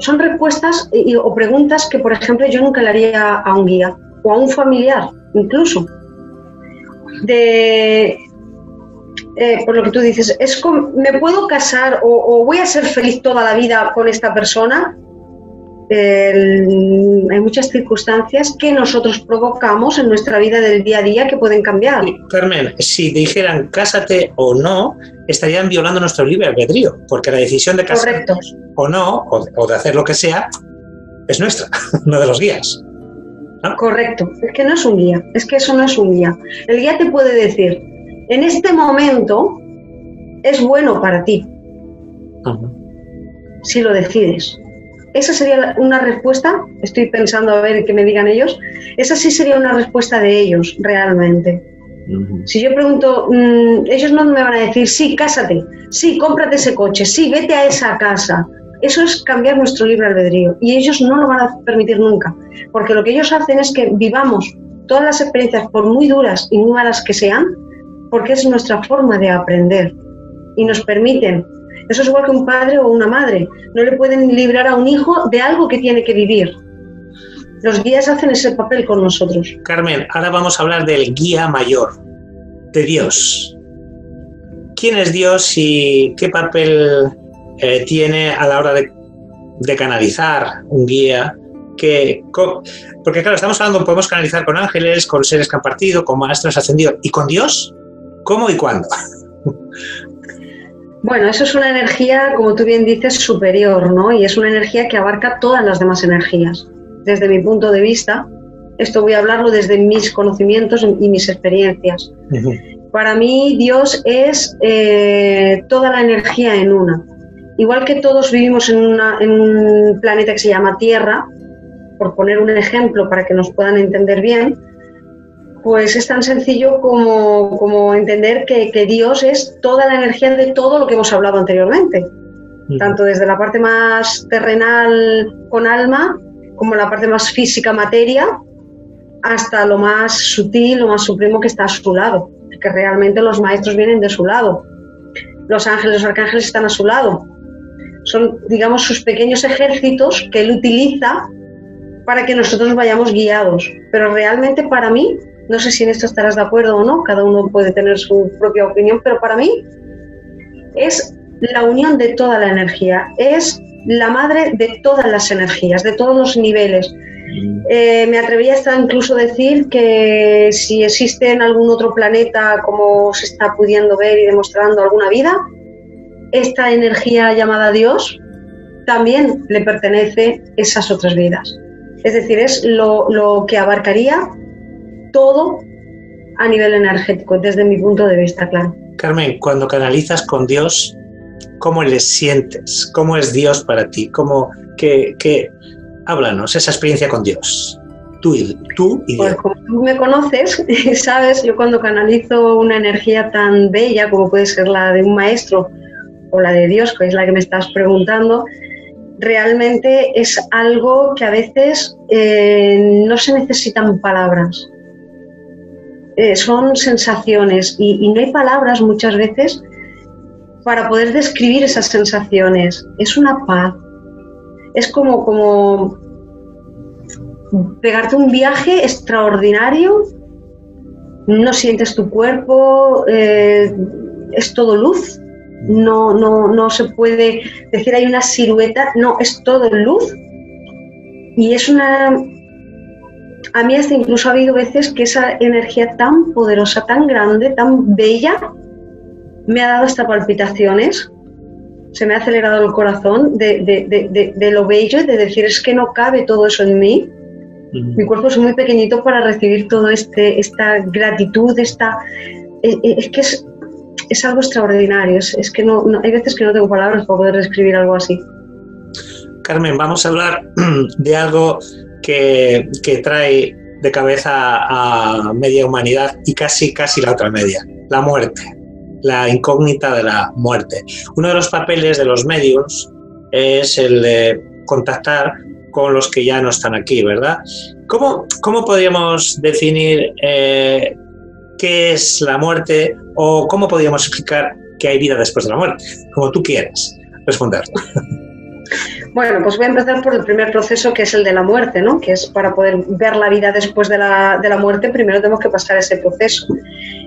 son respuestas o preguntas que, por ejemplo, yo nunca le haría a un guía o a un familiar, incluso. De, eh, por lo que tú dices, es ¿me puedo casar o, voy a ser feliz toda la vida con esta persona? Hay muchas circunstancias que nosotros provocamos en nuestra vida del día a día que pueden cambiar. Carmen, si dijeran cásate o no, estarían violando nuestro libre albedrío, porque la decisión de casarnos o no, o, de hacer lo que sea, es nuestra, no de los guías. Correcto, es que no es un guía, es que eso no es un guía. El guía te puede decir, en este momento es bueno para ti, si lo decides. Esa sería una respuesta, estoy pensando a ver qué me digan ellos, esa sí sería una respuesta de ellos realmente. Si yo pregunto, mm, ellos no me van a decir, sí, cásate, sí, cómprate ese coche, sí, vete a esa casa. Eso es cambiar nuestro libre albedrío y ellos no lo van a permitir nunca, porque lo que ellos hacen es que vivamos todas las experiencias, por muy duras y muy malas que sean, porque es nuestra forma de aprender y nos permiten eso es igual que un padre o una madre. No le pueden librar a un hijo de algo que tiene que vivir. Los guías hacen ese papel con nosotros. Carmen, ahora vamos a hablar del guía mayor, de Dios. ¿Quién es Dios y qué papel eh, tiene a la hora de, canalizar un guía? Que, porque claro, estamos hablando, podemos canalizar con ángeles, con seres que han partido, con maestros ascendidos. ¿Y con Dios? ¿Cómo y cuándo? Bueno, eso es una energía, como tú bien dices, superior, ¿no? Y es una energía que abarca todas las demás energías. Desde mi punto de vista, esto voy a hablarlo desde mis conocimientos y mis experiencias. Para mí Dios es eh, toda la energía en una. Igual que todos vivimos en, en un planeta que se llama Tierra, por poner un ejemplo para que nos puedan entender bien, pues es tan sencillo como, entender que, Dios es toda la energía de todo lo que hemos hablado anteriormente, tanto desde la parte más terrenal con alma, como la parte más física materia, hasta lo más sutil, lo más supremo que está a su lado, que realmente los maestros vienen de su lado, los ángeles, los arcángeles están a su lado. Son, digamos, sus pequeños ejércitos que él utiliza para que nosotros vayamos guiados. Pero realmente para mí no sé si en esto estarás de acuerdo o no, cada uno puede tener su propia opinión, pero para mí es la unión de toda la energía, es la madre de todas las energías, de todos los niveles. Eh, me atrevería hasta incluso decir que si existe en algún otro planeta, como se está pudiendo ver y demostrando alguna vida, esta energía llamada Dios también le pertenece esas otras vidas. Es decir, es lo que abarcaría todo a nivel energético, desde mi punto de vista, claro. Carmen, cuando canalizas con Dios, ¿cómo le sientes? ¿Cómo es Dios para ti? ¿Cómo, qué, Háblanos, esa experiencia con Dios. Tú y, tú y pues Dios. como tú me conoces, sabes, yo cuando canalizo una energía tan bella como puede ser la de un maestro o la de Dios, que es la que me estás preguntando, realmente es algo que a veces eh, no se necesitan palabras. Eh, son sensaciones y, no hay palabras muchas veces para poder describir esas sensaciones. Es una paz. Es como, como pegarte un viaje extraordinario. No sientes tu cuerpo, eh, es todo luz. No, no, no se puede decir hay una silueta, no, es todo luz. Y es una, a mí hasta incluso ha habido veces que esa energía tan poderosa, tan grande, tan bella, me ha dado hasta palpitaciones, se me ha acelerado el corazón de, lo bello y de decir es que no cabe todo eso en mí. Mi cuerpo es muy pequeñito para recibir todo este, esta gratitud, esta, eh, eh, es que es, algo extraordinario, es, que no, hay veces que no tengo palabras para poder describir algo así. Carmen, vamos a hablar de algo que, trae de cabeza a media humanidad y casi, casi la otra media, la muerte, la incógnita de la muerte. Uno de los papeles de los medios es el de contactar con los que ya no están aquí, ¿verdad? ¿Cómo, cómo podríamos definir eh, qué es la muerte o cómo podríamos explicar que hay vida después de la muerte? Como tú quieras responder. Bueno, pues voy a empezar por el primer proceso que es el de la muerte, ¿no? Que es para poder ver la vida después de la, de la muerte, primero tenemos que pasar ese proceso.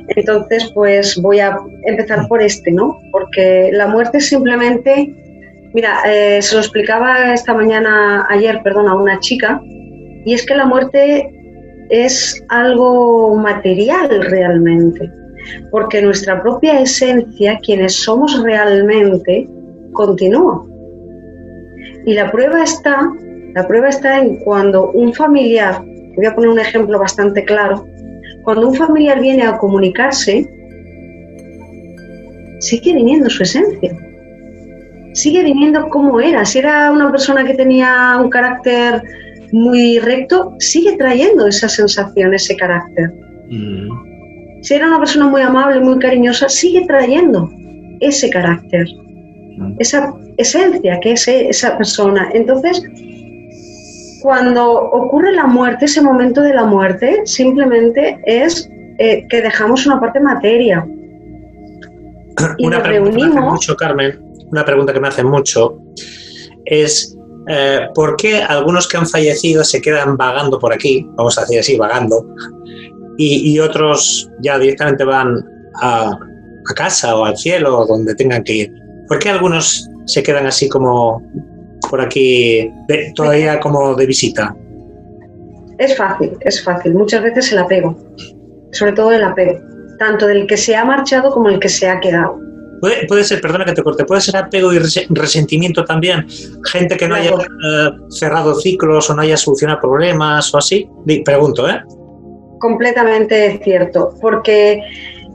Entonces, pues voy a empezar por este, ¿no? Porque la muerte es simplemente, mira, eh, se lo explicaba esta mañana, ayer, perdón, a una chica, y es que la muerte es algo material realmente, porque nuestra propia esencia, quienes somos realmente, continúa. Y la prueba está, la prueba está en cuando un familiar, voy a poner un ejemplo bastante claro, cuando un familiar viene a comunicarse, sigue viniendo su esencia. Sigue viniendo como era. Si era una persona que tenía un carácter muy recto, sigue trayendo esa sensación, ese carácter. Mm. Si era una persona muy amable, muy cariñosa, sigue trayendo ese carácter. Esa esencia que es esa persona. Entonces, cuando ocurre la muerte, ese momento de la muerte, simplemente es eh, que dejamos una parte materia. Y una pregunta que me hace mucho, Carmen, una pregunta que me hace mucho es eh, ¿por qué algunos que han fallecido se quedan vagando por aquí, vamos a decir así, vagando, y, otros ya directamente van a, a casa o al cielo o donde tengan que ir? ¿Por qué algunos se quedan así como por aquí, todavía como de visita? Es fácil, es fácil. Muchas veces el apego, sobre todo el apego, tanto del que se ha marchado como el que se ha quedado. Puede, ser, perdona que te corte, puede ser apego y resentimiento también. Gente que no haya eh, cerrado ciclos o no haya solucionado problemas o así. Pregunto, ¿eh? Completamente cierto, porque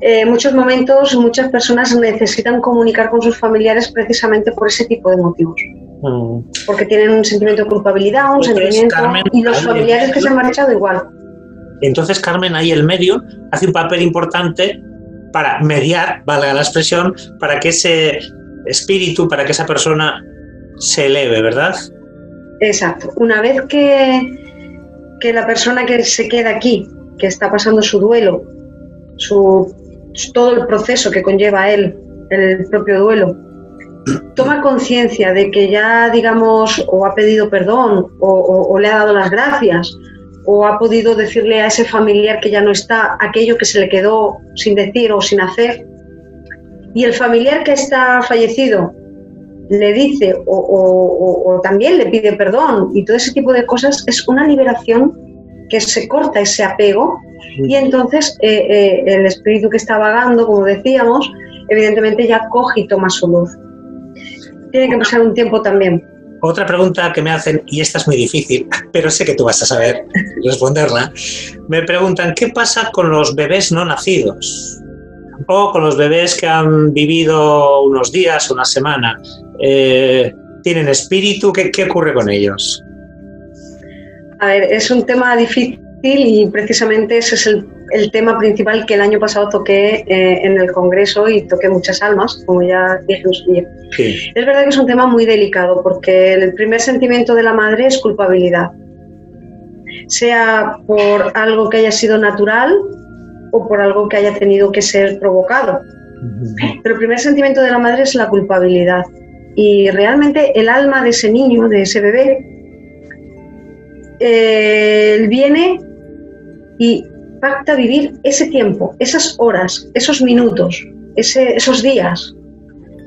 eh, muchos momentos muchas personas necesitan comunicar con sus familiares precisamente por ese tipo de motivos. Mm. Porque tienen un sentimiento de culpabilidad, un sentimiento... y los familiares que se han marchado igual. Entonces, Carmen, ahí el medio hace un papel importante para mediar, valga la expresión, para que ese espíritu, para que esa persona se eleve, ¿verdad? Exacto. Una vez que, que la persona que se queda aquí, que está pasando su duelo, su, todo el proceso que conlleva él, el propio duelo, toma conciencia de que ya, digamos, o ha pedido perdón o, le ha dado las gracias o ha podido decirle a ese familiar que ya no está aquello que se le quedó sin decir o sin hacer, y el familiar que está fallecido le dice o, también le pide perdón y todo ese tipo de cosas, es una liberación que se corta ese apego y entonces eh, eh, el espíritu que está vagando, como decíamos, evidentemente ya coge y toma su luz. Tiene que pasar un tiempo también. Otra pregunta que me hacen, y esta es muy difícil, pero sé que tú vas a saber responderla, me preguntan, ¿qué pasa con los bebés no nacidos? O con los bebés que han vivido unos días, una semana. Eh, ¿Tienen espíritu? ¿Qué, ¿Qué ocurre con ellos? A ver, es un tema difícil y precisamente ese es el el tema principal que el año pasado toqué eh, en el Congreso y toqué muchas almas, como ya dije en Es verdad que es un tema muy delicado porque el primer sentimiento de la madre es culpabilidad, sea por algo que haya sido natural o por algo que haya tenido que ser provocado. Pero el primer sentimiento de la madre es la culpabilidad. Y realmente el alma de ese niño, de ese bebé, eh, viene y pacta vivir ese tiempo, esas horas, esos minutos, esos días.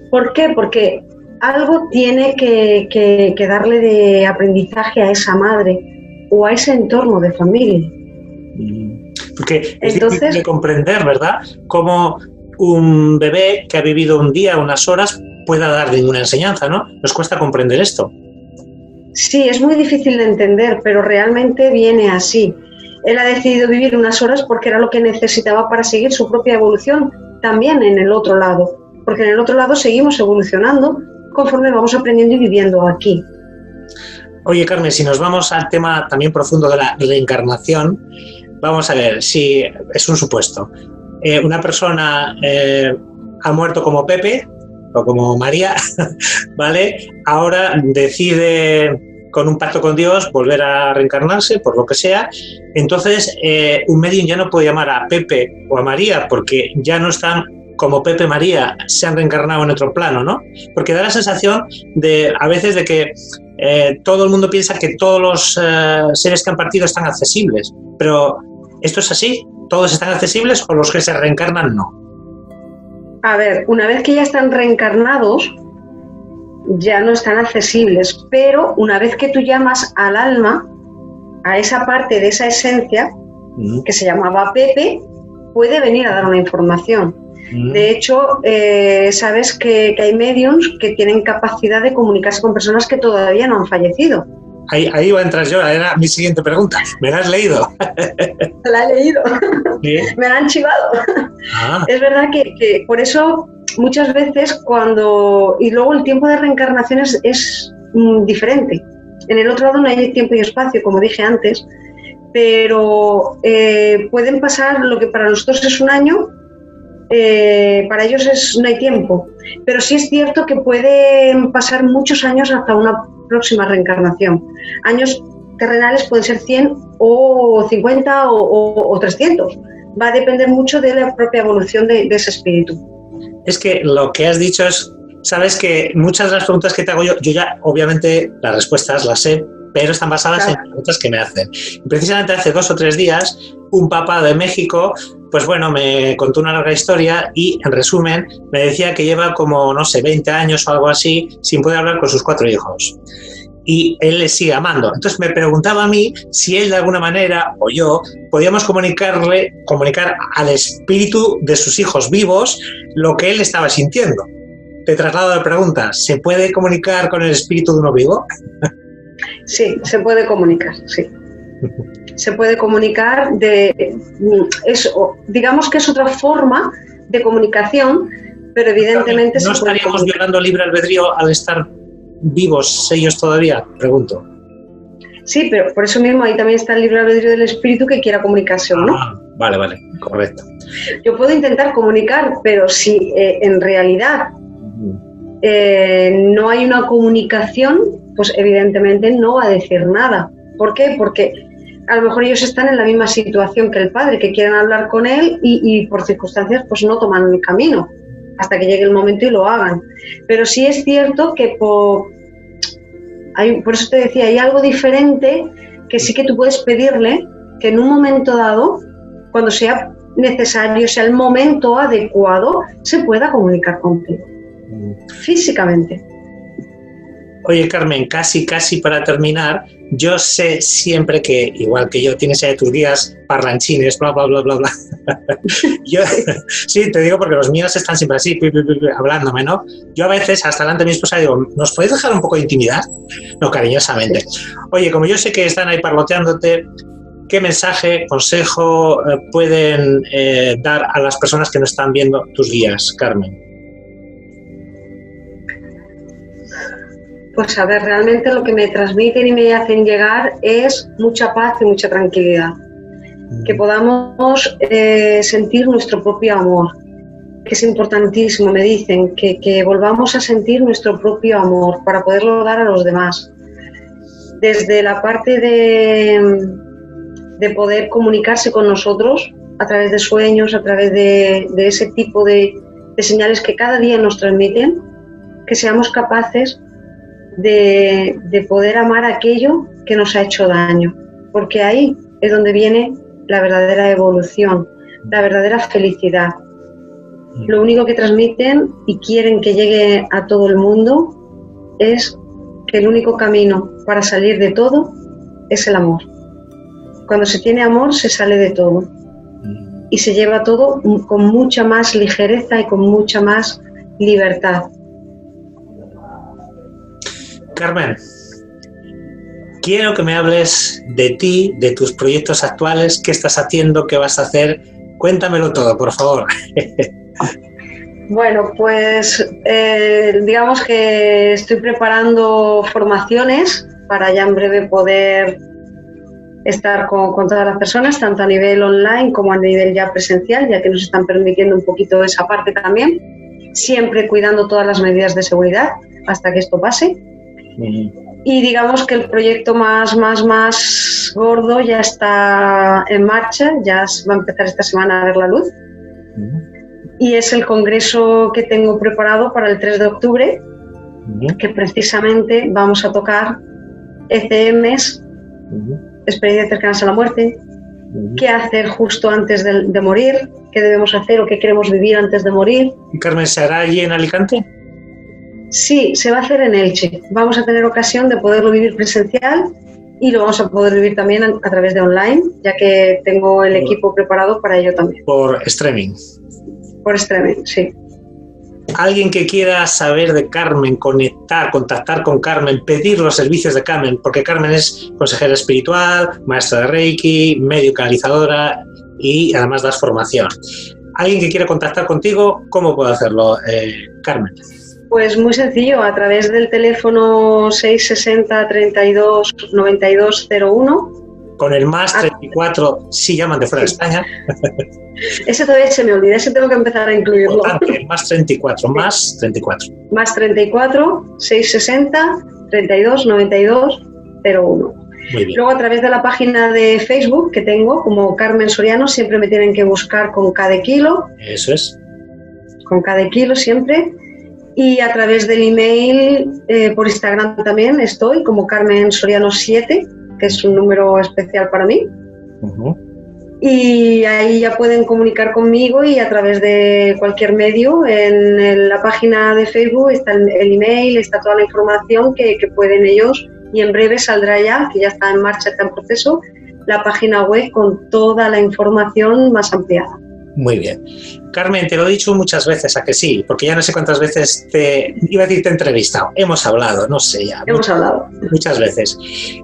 ¿Por qué? Porque algo tiene que, darle de aprendizaje a esa madre o a ese entorno de familia. Mm. Porque es difícil de comprender, ¿verdad? Cómo un bebé que ha vivido un día, unas horas, pueda dar ninguna enseñanza, ¿no? Nos cuesta comprender esto. Sí, es muy difícil de entender, pero realmente viene así él ha decidido vivir unas horas porque era lo que necesitaba para seguir su propia evolución también en el otro lado, porque en el otro lado seguimos evolucionando conforme vamos aprendiendo y viviendo aquí. Oye, Carmen, si nos vamos al tema también profundo de la reencarnación, vamos a ver si es un supuesto. Eh, una persona eh, ha muerto como Pepe o como María, ¿vale? Ahora decide con un pacto con Dios, volver a reencarnarse, por lo que sea. Entonces, eh, un medium ya no puede llamar a Pepe o a María, porque ya no están como Pepe María, se han reencarnado en otro plano, ¿no? Porque da la sensación de, a veces, de que eh, todo el mundo piensa que todos los eh, seres que han partido están accesibles. Pero, ¿esto es así? ¿Todos están accesibles o los que se reencarnan no? A ver, una vez que ya están reencarnados, ya no están accesibles, pero una vez que tú llamas al alma, a esa parte de esa esencia, que se llamaba Pepe, puede venir a dar una información. De hecho, eh, sabes que, hay mediums que tienen capacidad de comunicarse con personas que todavía no han fallecido. Ahí, ahí va a entrar yo, era mi siguiente pregunta. ¿Me la has leído? la he leído. Me la han chivado. Ah. Es verdad que por eso muchas veces cuando... Y luego el tiempo de reencarnación es, mm, diferente. En el otro lado no hay tiempo y espacio, como dije antes, pero eh, pueden pasar lo que para nosotros es un año, eh, para ellos es, no hay tiempo. Pero sí es cierto que pueden pasar muchos años hasta una próxima reencarnación. Años terrenales pueden ser 100 o 50 o, 300. Va a depender mucho de la propia evolución de ese espíritu es que lo que has dicho es, sabes que muchas de las preguntas que te hago yo, yo ya obviamente las respuestas las sé, pero están basadas en preguntas que me hacen. precisamente hace dos o tres días, un papa de México, pues bueno, me contó una larga historia y en resumen me decía que lleva como, no sé, 20 años o algo así sin poder hablar con sus cuatro hijos y él le sigue amando. Entonces me preguntaba a mí si él de alguna manera o yo podíamos comunicarle, comunicar al espíritu de sus hijos vivos lo que él estaba sintiendo. Te traslado la pregunta, ¿se puede comunicar con el espíritu de uno vivo? Sí, se puede comunicar, sí. Se puede comunicar de eso, digamos que es otra forma de comunicación, pero evidentemente no estaríamos violando libre albedrío al estar vivos ellos todavía, pregunto. Sí, pero por eso mismo ahí también está el libre albedrío del espíritu que quiera comunicación, ¿no? Ah, vale, vale, correcto. Yo puedo intentar comunicar, pero si eh, en realidad eh, no hay una comunicación, pues evidentemente no va a decir nada. ¿Por qué? Porque a lo mejor ellos están en la misma situación que el padre, que quieren hablar con él y, por circunstancias pues no toman el camino hasta que llegue el momento y lo hagan. Pero sí es cierto que por, hay, por eso te decía, hay algo diferente que sí que tú puedes pedirle que en un momento dado, cuando sea necesario, sea el momento adecuado, se pueda comunicar contigo físicamente. Oye, Carmen, casi, casi para terminar, yo sé siempre que, igual que yo, tienes ya tus días parlanchines, bla, bla, bla, bla, bla. yo, sí, te digo porque los míos están siempre así, hablándome, ¿no? Yo a veces, hasta delante de mi esposa, digo, ¿nos podéis dejar un poco de intimidad? No, cariñosamente. Oye, como yo sé que están ahí parloteándote, ¿qué mensaje, consejo eh, pueden eh, dar a las personas que no están viendo tus guías, Carmen? Pues a ver, realmente lo que me transmiten y me hacen llegar es mucha paz y mucha tranquilidad. Mm. Que podamos eh, sentir nuestro propio amor, que es importantísimo, me dicen, que, que, volvamos a sentir nuestro propio amor para poderlo dar a los demás. Desde la parte de, de poder comunicarse con nosotros a través de sueños, a través de, de ese tipo de, de señales que cada día nos transmiten, que seamos capaces de, poder amar aquello que nos ha hecho daño, porque ahí es donde viene la verdadera evolución, la verdadera felicidad. Lo único que transmiten y quieren que llegue a todo el mundo es que el único camino para salir de todo es el amor. Cuando se tiene amor se sale de todo y se lleva todo con mucha más ligereza y con mucha más libertad. Carmen, quiero que me hables de ti, de tus proyectos actuales, qué estás haciendo, qué vas a hacer. Cuéntamelo todo, por favor. Bueno, pues eh, digamos que estoy preparando formaciones para ya en breve poder estar con, con, todas las personas, tanto a nivel online como a nivel ya presencial, ya que nos están permitiendo un poquito esa parte también, siempre cuidando todas las medidas de seguridad hasta que esto pase. Y digamos que el proyecto más, más, más gordo ya está en marcha, ya va a empezar esta semana a ver la luz. Y es el congreso que tengo preparado para el 3 de octubre, que precisamente vamos a tocar ECMs, experiencias cercanas a la muerte, qué hacer justo antes de, de, morir, qué debemos hacer o qué queremos vivir antes de morir. Carmen, ¿se hará allí en Alicante? Sí, se va a hacer en Elche. Vamos a tener ocasión de poderlo vivir presencial y lo vamos a poder vivir también a, través de online, ya que tengo el equipo preparado para ello también. Por streaming. Por streaming, sí. Alguien que quiera saber de Carmen, conectar, contactar con Carmen, pedir los servicios de Carmen, porque Carmen es consejera espiritual, maestra de Reiki, medio canalizadora y además das formación. Alguien que quiera contactar contigo, ¿cómo puede hacerlo, eh, Carmen? Pues muy sencillo, a través del teléfono 660 32 92 01. Con el más 34, si llaman de fuera de España. Ese todavía se me olvida, ese tengo que empezar a incluirlo. más 34, más 34. Más 34, 660 32 92 01. Luego a través de la página de Facebook que tengo, como Carmen Soriano, siempre me tienen que buscar con cada kilo. Eso es. Con cada kilo siempre y a través del email eh, por Instagram también estoy como Carmen Soriano 7, que es un número especial para mí. Y ahí ya pueden comunicar conmigo y a través de cualquier medio. En, la página de Facebook está el, email, está toda la información que, que, pueden ellos y en breve saldrá ya, que ya está en marcha, está en proceso, la página web con toda la información más ampliada. Muy bien. Carmen, te lo he dicho muchas veces, a que sí, porque ya no sé cuántas veces te iba a decir te he entrevistado. Hemos hablado, no sé ya. Hemos hablado. Muchas veces.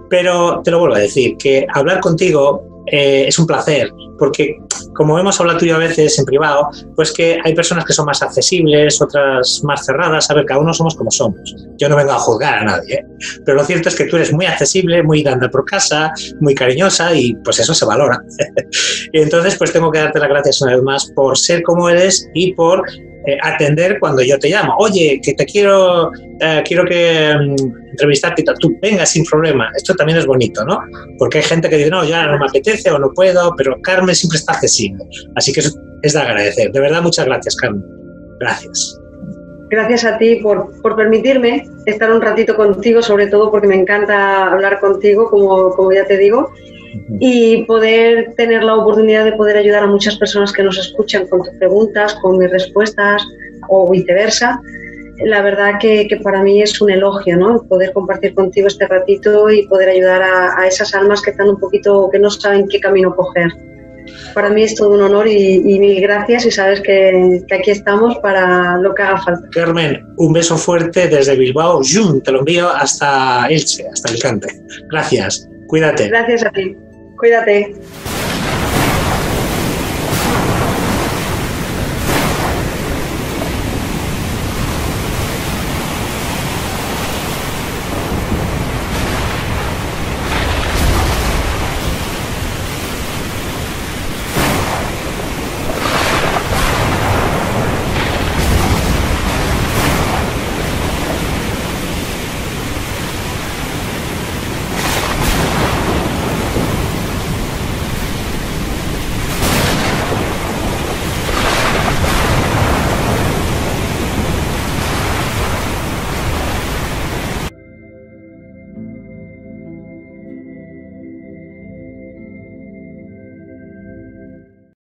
Pero te lo vuelvo a decir, que hablar contigo eh, es un placer, porque como hemos hablado tú y yo a veces en privado, pues que hay personas que son más accesibles, otras más cerradas. A ver, cada uno somos como somos. Yo no vengo a juzgar a nadie, ¿eh? pero lo cierto es que tú eres muy accesible, muy de andar por casa, muy cariñosa y pues eso se valora. entonces pues tengo que darte las gracias una vez más por ser como eres y por eh, atender cuando yo te llamo. Oye, que te quiero, eh, quiero que mm, entrevistarte y tal. Tú, venga, sin problema. Esto también es bonito, ¿no? Porque hay gente que dice, no, ya no me apetece o no puedo, pero Carmen siempre está accesible. Así que eso es de agradecer. De verdad, muchas gracias, Carmen. Gracias. Gracias a ti por, por permitirme estar un ratito contigo, sobre todo porque me encanta hablar contigo, como, como ya te digo y poder tener la oportunidad de poder ayudar a muchas personas que nos escuchan con tus preguntas, con mis respuestas o viceversa. La verdad que, que para mí es un elogio, ¿no? Poder compartir contigo este ratito y poder ayudar a, esas almas que están un poquito, que no saben qué camino coger. Para mí es todo un honor y, mil gracias y sabes que, que, aquí estamos para lo que haga falta. Carmen, un beso fuerte desde Bilbao, te lo envío hasta Elche, hasta Alicante. Gracias, cuídate. Gracias a ti. Cuídate.